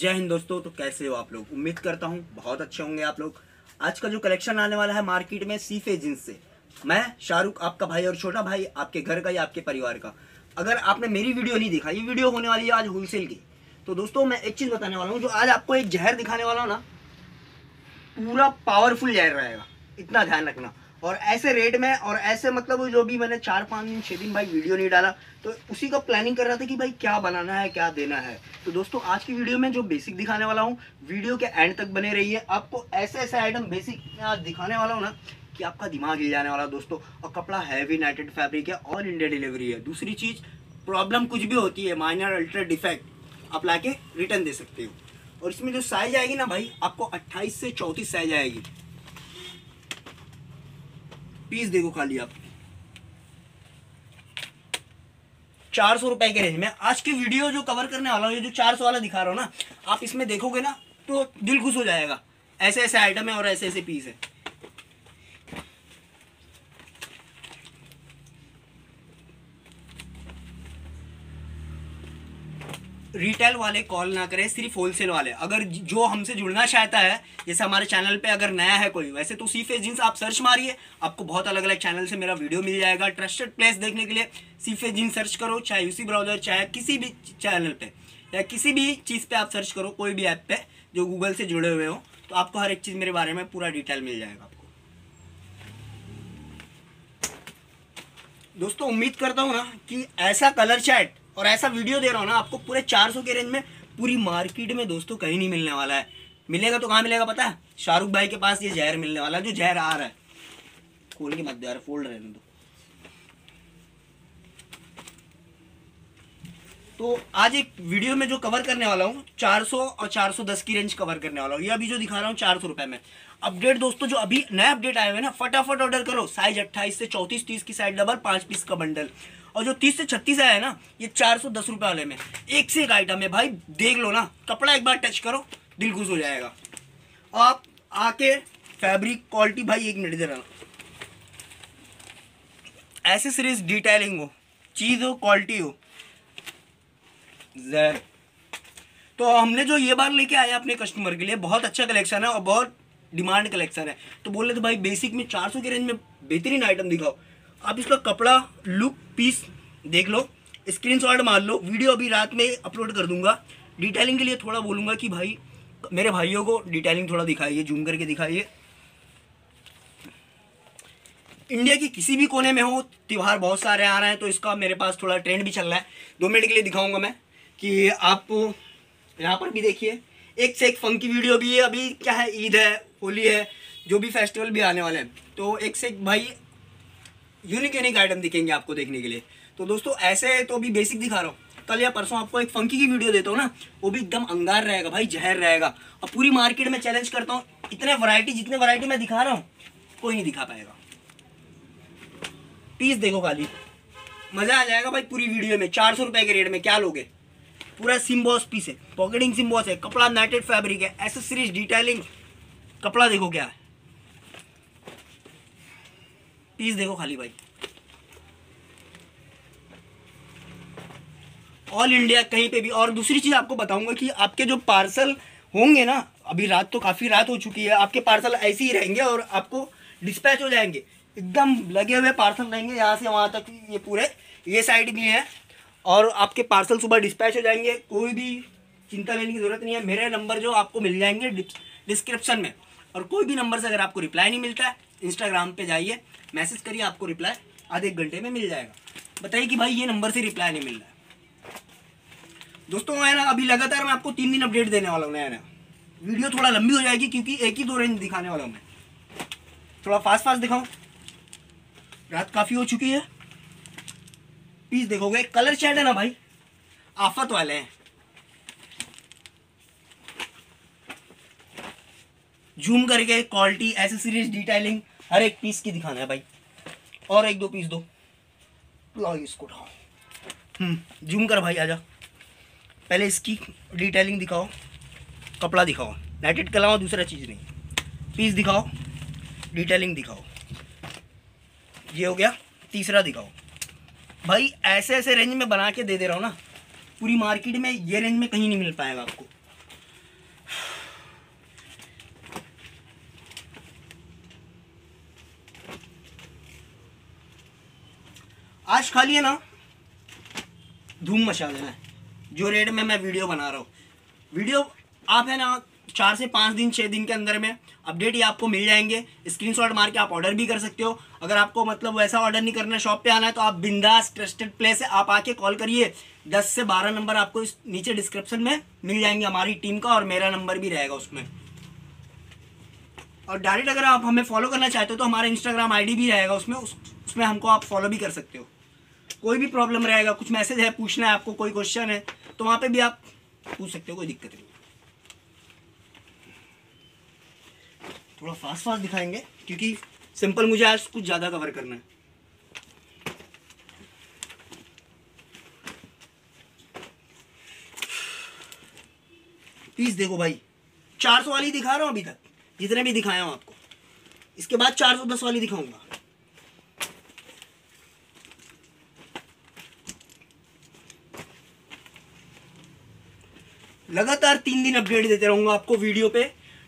जय हिंद दोस्तों तो कैसे हो आप लोग? उम्मीद करता हूँ बहुत अच्छे होंगे आप लोग। आज का जो कलेक्शन आने वाला है मार्केट में सीफे जींस से। मैं शाहरुख, आपका भाई और छोटा भाई, आपके घर का या आपके परिवार का। अगर आपने मेरी वीडियो नहीं देखा, ये वीडियो होने वाली है आज होलसेल की। तो दोस्तों, मैं एक चीज़ बताने वाला हूँ, जो आज आपको एक जहर दिखाने वाला हूँ ना, पूरा पावरफुल जहर रहेगा। इतना ध्यान रखना। और ऐसे रेट में और ऐसे मतलब जो भी मैंने चार, पाँच दिन छः दिन भाई वीडियो नहीं डाला तो उसी का प्लानिंग कर रहा था कि भाई क्या बनाना है, क्या देना है। तो दोस्तों, आज की वीडियो में जो बेसिक दिखाने वाला हूँ वीडियो के एंड तक बने रहिए। आपको ऐसे ऐसे आइटम बेसिक आज दिखाने वाला हूँ ना, कि आपका दिमाग हिल जाने वाला दोस्तों। और कपड़ा हैवी नाइटेड फैब्रिक है और इंडिया डिलीवरी है। दूसरी चीज़ प्रॉब्लम कुछ भी होती है माइनर अल्ट्रा डिफेक्ट आप लाके रिटर्न दे सकते हो। और इसमें जो साइज़ आएगी ना भाई, आपको 28 से 34 साइज़ आएगी। पीस देखो खाली आप। चार सौ रुपए के रेंज में। आज की वीडियो जो कवर करने वाला हूँ जो चार सौ वाला दिखा रहा हूँ ना, आप इसमें देखोगे ना तो दिल खुश हो जाएगा। ऐसे ऐसे आइटम है और ऐसे ऐसे पीस है। रिटेल वाले कॉल ना करें, सिर्फ़ होलसेल वाले। अगर जो हमसे जुड़ना चाहता है, जैसे हमारे चैनल पे अगर नया है कोई, वैसे तो सी फेस जींस आप सर्च मारिए, आपको बहुत अलग अलग चैनल से मेरा वीडियो मिल जाएगा। ट्रस्टेड प्लेस देखने के लिए सी फेस जींस सर्च करो, चाहे उसी ब्राउज़र चाहे किसी भी चैनल पे, या किसी भी चीज़ पे आप सर्च करो, कोई भी ऐप पे, जो गूगल से जुड़े हुए हो तो आपको हर एक चीज़ मेरे बारे में पूरा डिटेल मिल जाएगा आपको। दोस्तों, उम्मीद करता हूँ ना कि ऐसा कलर चैट और ऐसा वीडियो दे रहा हूँ ना, आपको पूरे 400 के रेंज में पूरी मार्केट में दोस्तों कहीं नहीं मिलने वाला है। मिलेगा तो कहाँ मिलेगा पता? है शाहरुख भाई के पास ये जहर मिलने वाला है, जो जहर आ रहा है। खोल के मत दे यार फोल्ड रहने दो। तो आज एक वीडियो में जो कवर करने वाला हूँ 400 और 410 की रेंज कवर करने वाला हूँ। ये अभी जो दिखा रहा हूँ, चार सौ में। अपडेट दोस्तों, जो अभी नया अपडेट आए हुए ना, फटाफट ऑर्डर करो। साइज़ 28 से 34 तीस की साइड डबल पाँच पीस का बंडल और जो तीस से छत्तीस आया है ना, ये चार सौ दस रुपये वाले में। एक से एक आइटम है भाई, देख लो ना, कपड़ा एक बार टच करो, दिल खुश हो जाएगा। आप आके फैब्रिक क्वालिटी भाई एक मिनट दे रहा एसेसरीज डिटेलिंग हो, चीज़ हो क्वालिटी हो जैर तो हमने जो ये बार लेके आया अपने कस्टमर के लिए, बहुत अच्छा कलेक्शन है और बहुत डिमांड कलेक्शन है। तो बोल रहे थे, भाई बेसिक में 400 के रेंज में बेहतरीन आइटम दिखाओ। आप इसका कपड़ा लुक पीस देख लो स्क्रीन शॉट मार लो वीडियो अभी रात में अपलोड कर दूँगा। डिटेलिंग के लिए थोड़ा बोलूँगा कि, भाई, मेरे भाइयों को डिटेलिंग थोड़ा दिखाइए जूम करके दिखाइए। इंडिया के किसी भी कोने में हो, त्यौहार बहुत सारे आ रहे हैं तो इसका मेरे पास थोड़ा ट्रेंड भी चल रहा है। दो मिनट के लिए दिखाऊँगा मैं कि आप यहाँ पर भी देखिए। एक से एक फंकी वीडियो भी है। अभी क्या है? ईद है, होली है, जो भी फेस्टिवल भी आने वाले हैं। तो एक से एक भाई यूनिक यूनिक आइटम दिखेंगे आपको देखने के लिए। तो दोस्तों, ऐसे तो अभी बेसिक दिखा रहा हूँ। कल या परसों आपको एक फंकी की वीडियो देता हूँ ना। वो भी एकदम अंगार रहेगा भाई, जहर रहेगा। और पूरी मार्केट में चैलेंज करता हूँ। इतने वैरायटी जितने वैरायटी मैं दिखा रहा हूँ, कोई नहीं दिखा पाएगा। पीस देखो खाली। मज़ा आ जाएगा भाई पूरी वीडियो में। चार सौ रुपए के रेट में क्या लोगे? पूरा सिम्बॉस पीस है पॉकेटिंग सिम्बॉस है, कपड़ा नेटेड फैब्रिक है एसेसरीज डिटेलिंग कपड़ा देखो क्या है। पीस देखो खाली भाई। ऑल इंडिया कहीं पे भी, और दूसरी चीज़ आपको बताऊँगा कि आपके जो पार्सल होंगे ना, अभी रात तो काफ़ी रात हो चुकी है, आपके पार्सल ऐसे ही रहेंगे और आपको डिस्पैच हो जाएँगे। एकदम लगे हुए पार्सल रहेंगे यहाँ से वहाँ तक ये पूरे, ये साइड भी है। और आपके पार्सल सुबह डिस्पैच हो जाएँगे, कोई भी चिंता लेने की ज़रूरत नहीं है। मेरे नंबर जो आपको मिल जाएँगे डिस्क्रिप्शन में। और कोई भी नंबर से अगर आपको रिप्लाई नहीं मिलता है इंस्टाग्राम पे जाइए मैसेज करिए, आपको रिप्लाई आधे एक घंटे में मिल जाएगा। बताइए कि भाई ये नंबर से रिप्लाई नहीं मिल रहा है। दोस्तों मैं ना, अभी लगातार मैं आपको तीन दिन अपडेट देने वाला हूँ, नया नया वीडियो थोड़ा लंबी हो जाएगी, क्योंकि एक ही दो रेंज दिखाने वाला हूँ मैं। थोड़ा फास्ट फास्ट दिखाऊँ। रात काफ़ी हो चुकी है। पीस देखोगे कलर शेड है ना भाई? आफत वाले हैं। जूम करके क्वालिटी एसेसरीज डिटेलिंग हर एक पीस की दिखाना है भाई। और एक दो पीस दो। लो इसको उठाओ। हम्म जूम कर भाई, आजा। पहले इसकी डिटेलिंग दिखाओ। कपड़ा दिखाओ। नेटेड के अलावा दूसरा चीज़ नहीं। पीस दिखाओ। डिटेलिंग दिखाओ। ये हो गया। तीसरा दिखाओ। भाई ऐसे ऐसे रेंज में बना के दे दे रहा हूँ ना, पूरी मार्केट में ये रेंज में कहीं नहीं मिल पाएगा आपको। आज खाली है ना, धूम मचा देना है। जो रेट में मैं वीडियो बना रहा हूँ। वीडियो आप है ना चार से पाँच दिन छः दिन के अंदर में अपडेट ही आपको मिल जाएँगे। स्क्रीनशॉट मार के आप ऑर्डर भी कर सकते हो। अगर आपको मतलब वैसा ऑर्डर नहीं करना है शॉप पे आना है तो आप बिंदास ट्रस्टेड प्लेस है आप आके कॉल करिए। दस से बारह नंबर आपको इस नीचे डिस्क्रिप्शन में मिल जाएँगे हमारी टीम का और मेरा नंबर भी रहेगा उसमें। और डायरेक्ट अगर आप हमें फॉलो करना चाहते हो तो हमारा इंस्टाग्राम आईडी भी रहेगा उसमें। उस, उसमें हमको आप फॉलो भी कर सकते हो। कोई भी प्रॉब्लम रहेगा कुछ मैसेज है पूछना है आपको कोई क्वेश्चन है तो वहाँ पे भी आप पूछ सकते हो कोई दिक्कत नहीं। थोड़ा फास्ट फास्ट दिखाएँगे, क्योंकि सिंपल मुझे आज कुछ ज़्यादा कवर करना है। पीस देखो भाई 400 वाली दिखा रहा हूँ अभी तक, जितने भी दिखाया हूँ आपको। इसके बाद 410 वाली दिखाऊँगा। लगातार तीन दिन अपडेट देते रहूँगा आपको वीडियो पे।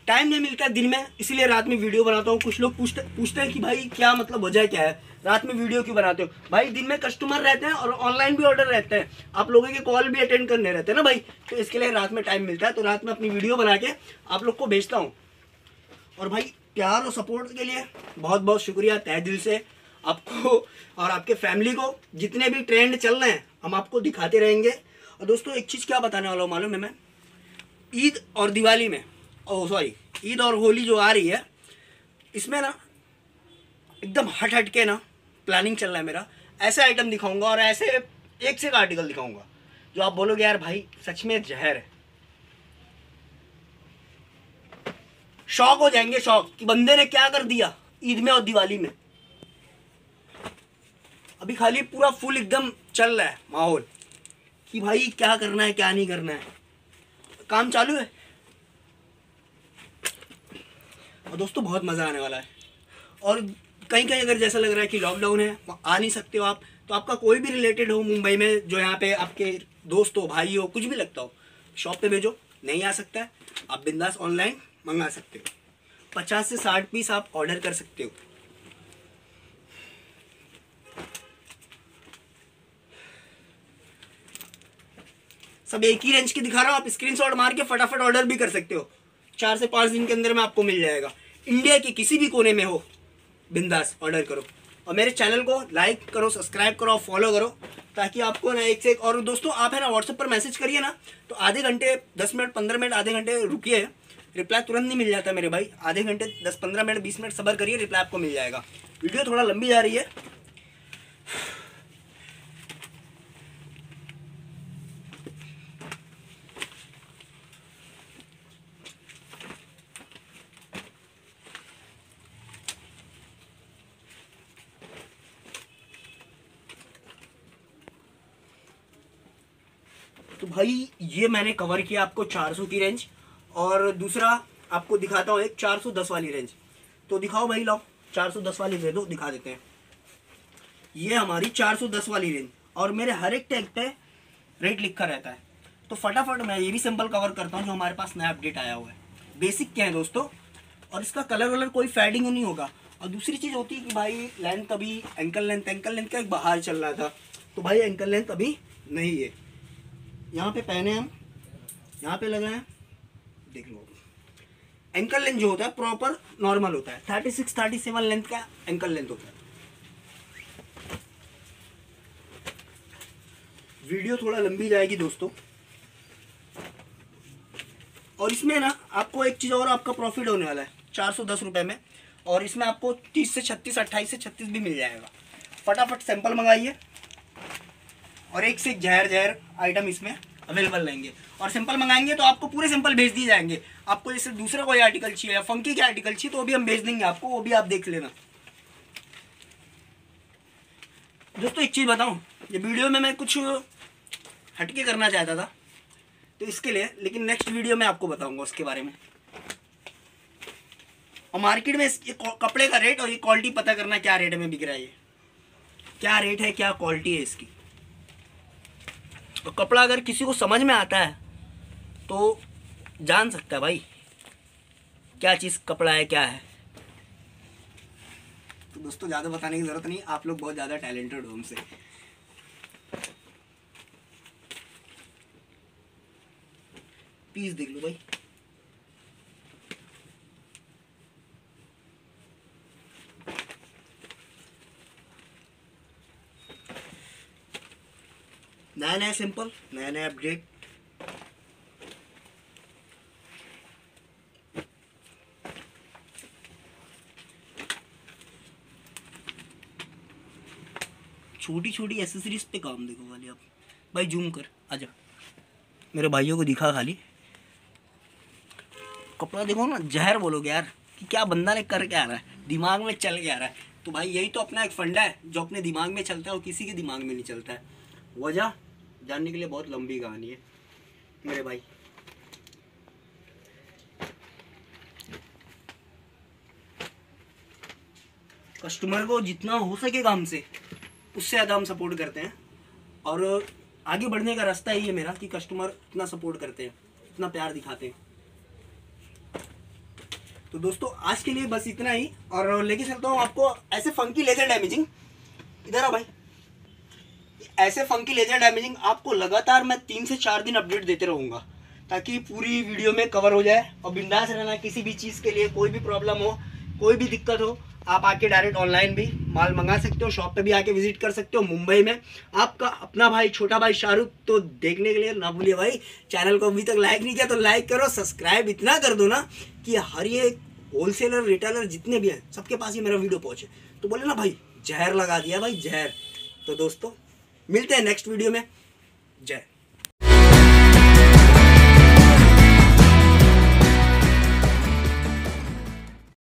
टाइम नहीं मिलता है दिन में, इसीलिए रात में वीडियो बनाता हूँ। कुछ लोग पूछते पूछते हैं कि भाई, क्या मतलब वजह क्या है? रात में वीडियो क्यों बनाते हो? भाई, दिन में कस्टमर रहते हैं और ऑनलाइन भी ऑर्डर रहते हैं। आप लोगों के कॉल भी अटेंड करने रहते हैं ना भाई? तो इसके लिए रात में टाइम मिलता है। तो रात में अपनी वीडियो बना के आप लोग को भेजता हूँ। और भाई, प्यार और सपोर्ट के लिए बहुत बहुत शुक्रिया तय दिल से आपको और आपके फैमिली को। जितने भी ट्रेंड चल रहे हैं, हम आपको दिखाते रहेंगे। और दोस्तों, एक चीज़ क्या बताने वाला हूँ मालूम है मैं? ईद और दिवाली में ओ सॉरी ईद और होली जो आ रही है, इसमें ना एकदम हट हट के ना प्लानिंग चल रहा है मेरा। ऐसे आइटम दिखाऊँगा और ऐसे एक से एक आर्टिकल दिखाऊँगा, जो आप बोलोगे, यार भाई, सच में जहर है। शौक हो जाएँगे, शौक कि बंदे ने क्या कर दिया ईद में और दिवाली में। अभी खाली पूरा फुल एकदम चल रहा है माहौल, कि भाई क्या करना है, क्या नहीं करना है। काम चालू है? और दोस्तों, बहुत मज़ा आने वाला है। और कहीं कहीं अगर जैसा लग रहा है कि लॉकडाउन है आ नहीं सकते हो आप तो आपका कोई भी रिलेटेड हो मुंबई में, जो यहाँ पे आपके दोस्त हो, भाई हो, कुछ भी लगता हो शॉप पे भेजो, नहीं आ सकता है। आप बिंदास ऑनलाइन मंगा सकते हो। पचास से साठ पीस आप ऑर्डर कर सकते हो। सब एक ही रेंज की दिखा रहा हूँ, आप स्क्रीनशॉट मार के फटाफट ऑर्डर भी कर सकते हो। चार से पाँच दिन के अंदर में आपको मिल जाएगा। इंडिया के किसी भी कोने में हो, बिंदास ऑर्डर करो। और मेरे चैनल को लाइक करो सब्सक्राइब करो फॉलो करो, ताकि आपको ना एक से एक और दोस्तों, आप है ना व्हाट्सएप पर मैसेज करिए ना तो आधे घंटे, दस मिनट, पंद्रह मिनट, आधे घंटे रुकिए। रिप्लाई तुरंत नहीं मिल जाता मेरे भाई। आधे घंटे, दस, पंद्रह मिनट, बीस मिनट सबर करिए रिप्लाई आपको मिल जाएगा। वीडियो थोड़ा लंबी जा रही है तो भाई, ये मैंने कवर किया आपको 400 की रेंज और दूसरा आपको दिखाता हूँ एक 410 वाली रेंज तो दिखाओ भाई लो 410 वाली दे दो, दिखा देते हैं। ये हमारी 410 वाली रेंज और मेरे हर एक टैग पे रेट लिखा रहता है। तो फटाफट मैं ये भी सिंपल कवर करता हूँ जो हमारे पास नया अपडेट आया हुआ है। बेसिक क्या है दोस्तों? और इसका कलर वलर कोई फेडिंग नहीं होगा। और दूसरी चीज़ होती है कि भाई लेंथ अभी एंकल लेंथ एंकल लेंथ का एक बाहर चल रहा था। तो भाई एंकल लेंथ अभी नहीं है। यहाँ पे पहने हम। यहाँ पे लगाए देख लो। एंकल लेंथ जो होता है प्रॉपर नॉर्मल होता है। Thirty six thirty seven length का एंकल लेंथ होता है। वीडियो थोड़ा लंबी जाएगी दोस्तों। और इसमें ना आपको एक चीज़ और आपका प्रॉफिट होने वाला है। चार सौ दस रुपये में। और इसमें आपको तीस से छत्तीस, अट्ठाईस से छत्तीस भी मिल जाएगा। फटाफट सैंपल मंगाइए। और एक से एक जहर जहर आइटम इसमें अवेलेबल रहेंगे। और सिंपल मंगाएँगे तो आपको पूरे सिंपल भेज दिए जाएँगे। आपको जैसे दूसरा कोई आर्टिकल चाहिए या फंकी के आर्टिकल चाहिए तो वो भी हम भेज देंगे आपको, वो भी आप देख लेना। दोस्तों, एक चीज़ बताऊँ, ये वीडियो में मैं कुछ हटके करना चाहता था तो इसके लिए, लेकिन नेक्स्ट वीडियो में आपको बताऊँगा उसके बारे में। और मार्केट में ये कपड़े का रेट और ये क्वालिटी पता करना क्या रेट में बिक रहा है ये। क्या रेट है, क्या क्वालिटी है इसकी? तो कपड़ा अगर किसी को समझ में आता है तो जान सकता है भाई, क्या चीज़ कपड़ा है, क्या है। तो दोस्तों, ज़्यादा बताने की ज़रूरत नहीं, आप लोग बहुत ज़्यादा टैलेंटेड हो हमसे। पीस देख लो भाई। नया नया सिंपल नया नया अपडेट छोटी छोटी एसेसरीज पे काम देखो वाली आप। भाई जूम कर, आजा। मेरे भाइयों को दिखा खाली। कपड़ा देखो ना, जहर बोलोगे यार, कि क्या बंदा ने कर आ रहा है, दिमाग में चल के आ रहा है। तो भाई, यही तो अपना एक फंडा है, जो अपने दिमाग में चलता है और किसी के दिमाग में नहीं चलता है। वजह? जानने के लिए बहुत लंबी कहानी है। मेरे भाई। कस्टमर को जितना हो सकेगा हमसे उससे ज़्यादा हम सपोर्ट करते हैं। और आगे बढ़ने का रास्ता ही है मेरा कि कस्टमर इतना सपोर्ट करते हैं, इतना प्यार दिखाते हैं। तो दोस्तों, आज के लिए बस इतना ही। और लेके चलता हूँ आपको ऐसे फंकी लेजर डैमेजिंग इधर आ भाई। ऐसे फंकी लेजर डैमेजिंग आपको लगातार मैं तीन से चार दिन अपडेट देते रहूँगा, ताकि पूरी वीडियो में कवर हो जाए और बिंदास रहना किसी भी चीज़ के लिए कोई भी प्रॉब्लम हो, कोई भी दिक्कत हो, आप आके डायरेक्ट ऑनलाइन भी माल मंगा सकते हो शॉप पे भी आके विज़िट कर सकते हो, मुंबई में। आपका अपना भाई, छोटा भाई शाहरुख तो देखने के लिए ना भूलिए भाई चैनल को अभी तक लाइक नहीं किया तो लाइक करो सब्सक्राइब इतना कर दो ना कि हर ये होलसेलर रिटेलर जितने भी हैं, सबके पास ही मेरा वीडियो पहुँचे। तो बोले ना भाई, जहर लगा दिया भाई, जहर। तो दोस्तों मिलते हैं नेक्स्ट वीडियो में। जय।